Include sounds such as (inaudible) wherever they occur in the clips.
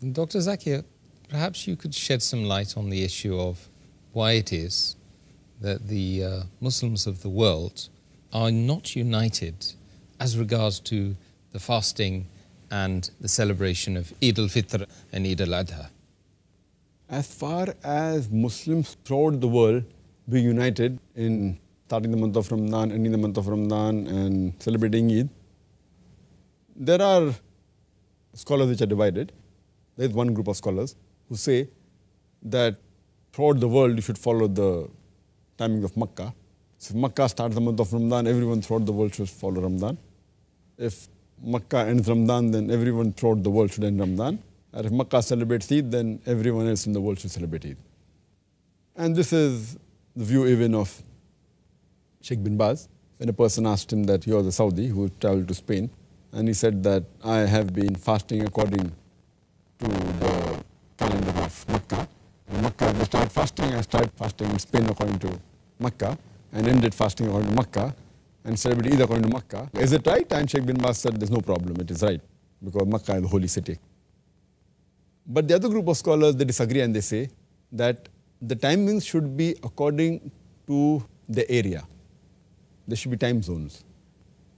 Dr. Zakir, perhaps you could shed some light on the issue of why it is that the uh, Muslims of the world are not united as regards to the fasting and the celebration of Eid al-Fitr and Eid al-Adha. As far as Muslims throughout the world be united in starting the month of Ramadan, ending the month of Ramadan, and celebrating Eid, there are scholars which are divided. There is one group of scholars who say that throughout the world you should follow the timing of Makkah. So if Makkah starts the month of Ramadan, everyone throughout the world should follow Ramadan. If Makkah ends Ramadan, then everyone throughout the world should end Ramadan. And if Makkah celebrates Eid, then everyone else in the world should celebrate Eid. And this is the view even of Sheikh bin Baz. When a person asked him that he was a Saudi who traveled to Spain, and he said that I have been fasting according to the calendar of Makkah. In Makkah, they start fasting. I started fasting in Spain according to Makkah and ended fasting according to Makkah and celebrated Eid according to Makkah. Is it right? And Sheikh bin Baz said there's no problem. It is right because Makkah is the holy city. But the other group of scholars, they disagree and they say that the timings should be according to the area. There should be time zones.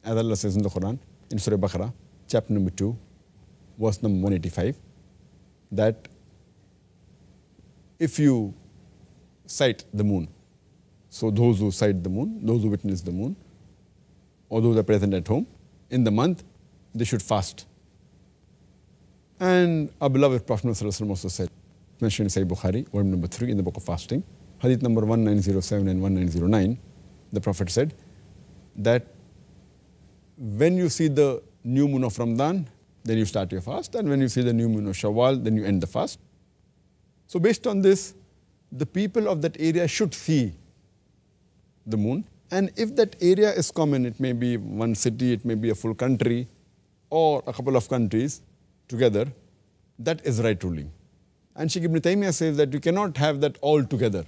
As Allah says in the Quran, in Surah Baqarah, chapter number 2, verse number 185, that if you sight the moon, so those who sight the moon, those who witness the moon, or those are present at home, in the month, they should fast. And our beloved Prophet also said, mentioned in Sahih Bukhari, volume number 3 in the book of fasting, hadith number 1907 and 1909, the Prophet said that when you see the new moon of Ramadan, then you start your fast, and when you see the new moon of Shawwal, then you end the fast. So based on this, the people of that area should see the moon. And if that area is common, it may be one city, it may be a full country, or a couple of countries together, that is right ruling. And Sheikh Ibn Taymiyyah says that you cannot have that all together.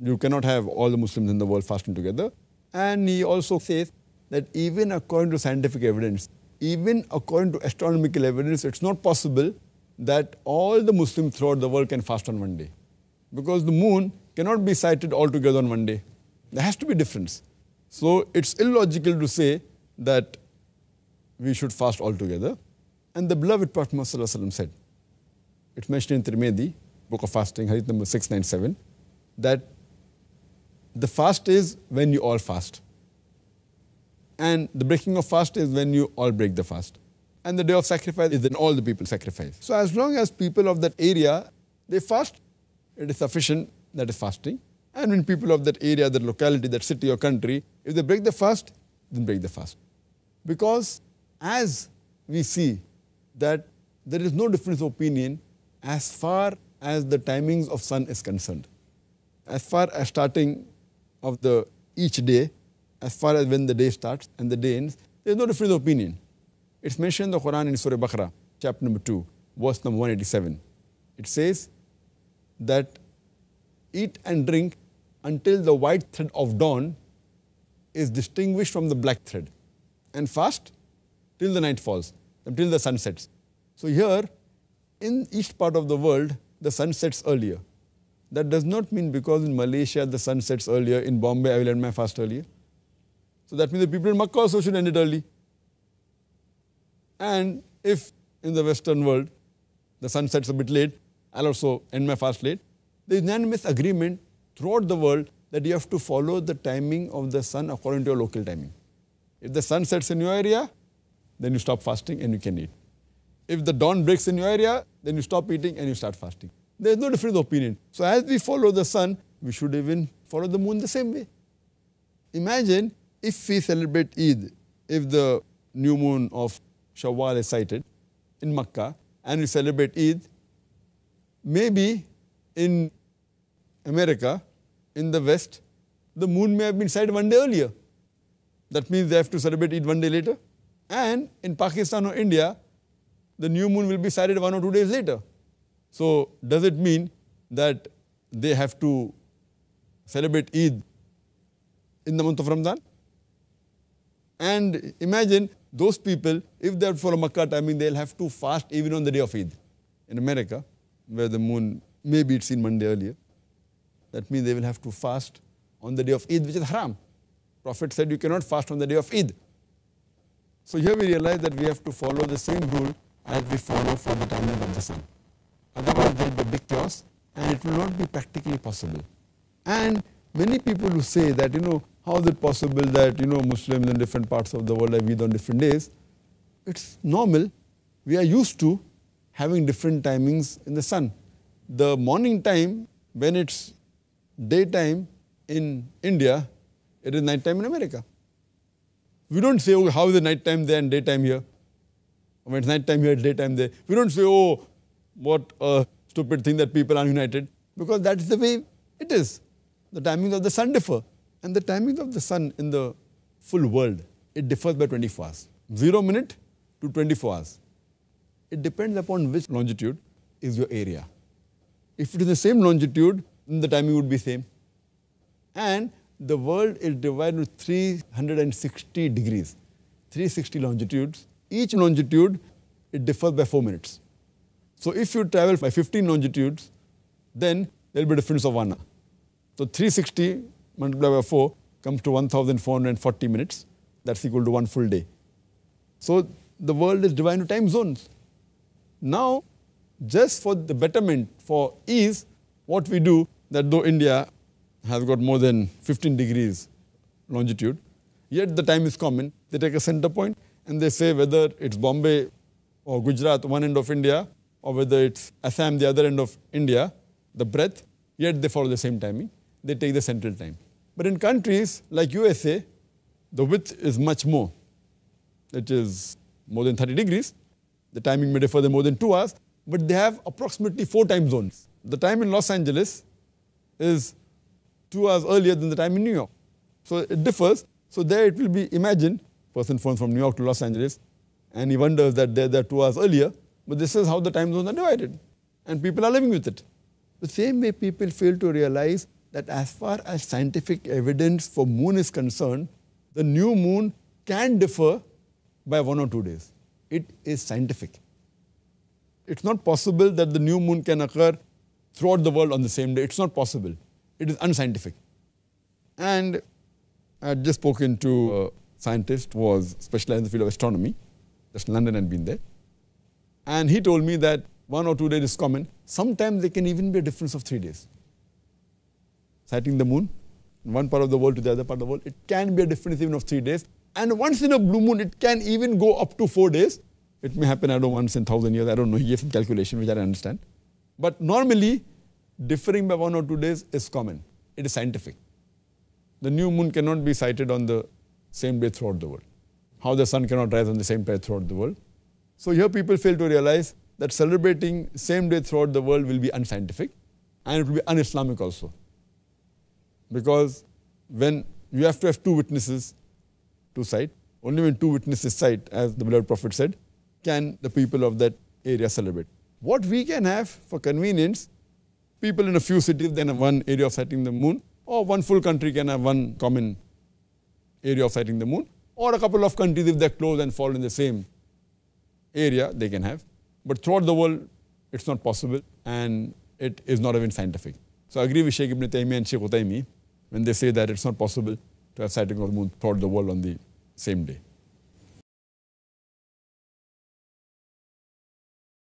You cannot have all the Muslims in the world fasting together. And he also says that even according to scientific evidence, even according to astronomical evidence, it's not possible that all the Muslims throughout the world can fast on one day. Because the moon cannot be sighted all together on one day. There has to be difference. So it's illogical to say that we should fast all together. And the beloved Prophet Muhammad said, it's mentioned in Tirmidhi, Book of Fasting, Hadith number 697, that the fast is when you all fast. And the breaking of fast is when you all break the fast. And the day of sacrifice is when all the people sacrifice. So as long as people of that area, they fast, it is sufficient that is fasting. And when people of that area, that locality, that city or country, if they break the fast, then break the fast. Because as we see that there is no difference of opinion as far as the timings of sun is concerned. As far as starting of the each day, as far as when the day starts and the day ends, there is no difference of opinion. It's mentioned in the Quran in Surah Baqarah, chapter number 2, verse number 187. It says that eat and drink until the white thread of dawn is distinguished from the black thread, and fast till the night falls, until the sun sets. So here, in each part of the world, the sun sets earlier. That does not mean because in Malaysia the sun sets earlier, in Bombay I will end my fast earlier. So that means the people in Makkah also should end it early. And if in the Western world the sun sets a bit late, I'll also end my fast late. There is unanimous agreement throughout the world that you have to follow the timing of the sun according to your local timing. If the sun sets in your area, then you stop fasting and you can eat. If the dawn breaks in your area, then you stop eating and you start fasting. There is no difference of opinion. So as we follow the sun, we should even follow the moon the same way. Imagine if we celebrate Eid, if the new moon of Shawwal is sighted in Makkah, and we celebrate Eid, maybe in America, in the West, the moon may have been sighted one day earlier. That means they have to celebrate Eid one day later. And in Pakistan or India, the new moon will be sighted one or two days later. So does it mean that they have to celebrate Eid in the month of Ramadan? And imagine those people, if they're for a Makkah timing, they'll have to fast even on the day of Eid. in America, where the moon maybe it's seen Monday earlier. That means they will have to fast on the day of Eid, which is haram. Prophet said you cannot fast on the day of Eid. So here we realize that we have to follow the same rule as we follow for the timing of the sun. Otherwise there will be a big chaos and it will not be practically possible. And many people who say that, you know, how is it possible that, you know, Muslims in different parts of the world have Eid on different days? It's normal. We are used to having different timings in the sun. The morning time, when it's daytime in India, it is nighttime in America. We don't say, oh, how is it nighttime there and daytime here? When it's night time here, it's daytime there. We don't say, oh, what a stupid thing that people are united, because that's the way it is. The timings of the sun differ. And the timings of the sun in the full world, it differs by 24 hours. Zero minute to 24 hours. It depends upon which longitude is your area. If it is the same longitude, then the timing would be same. And the world is divided into 360 degrees, 360 longitudes. Each longitude, it differs by 4 minutes. So if you travel by 15 longitudes, then there will be a difference of 1 hour. So 360 multiplied by 4 comes to 1440 minutes. That's equal to one full day. So the world is divided into time zones. Now, just for the betterment, for ease, what we do, that though India has got more than 15 degrees longitude, yet the time is common. They take a center point and they say whether it's Bombay or Gujarat, one end of India, or whether it's Assam, the other end of India, the breadth, yet they follow the same timing. They take the central time. But in countries like USA, the width is much more. It is more than 30 degrees. The timing may differ than more than two hours, but they have approximately four time zones. The time in Los Angeles is two hours earlier than the time in New York. So it differs. So there it will be, imagine, person phones from New York to Los Angeles, and he wonders that they're there two hours earlier, but this is how the time zones are divided. And people are living with it. The same way people fail to realize that as far as scientific evidence for moon is concerned, the new moon can differ by one or two days. It is scientific. It's not possible that the new moon can occur throughout the world on the same day. It's not possible. It is unscientific. And I had just spoken to a scientist who was specialized in the field of astronomy, just London had been there. And he told me that one or two days is common. Sometimes there can even be a difference of three days. Sighting the moon, one part of the world to the other part of the world, it can be a difference even of three days. And once in a blue moon, it can even go up to four days. It may happen, I don't know, once in thousand years. I don't know. (laughs) He gave some calculation, which I understand. But normally, differing by one or two days is common. It is scientific. The new moon cannot be sighted on the same day throughout the world. How the sun cannot rise on the same day throughout the world. So here people fail to realize that celebrating same day throughout the world will be unscientific and it will be un-Islamic also. Because when you have to have two witnesses to sight, only when two witnesses sight, as the beloved Prophet said, can the people of that area celebrate. What we can have for convenience, people in a few cities then have one area of sighting the moon, or one full country can have one common area of sighting the moon, or a couple of countries if they're close and fall in the same area, they can have. But throughout the world, it's not possible and it is not even scientific. So I agree with Sheikh Ibn Taymiyyah and Sheikh Uthaymeen when they say that it's not possible to have sighting of the moon throughout the world on the same day.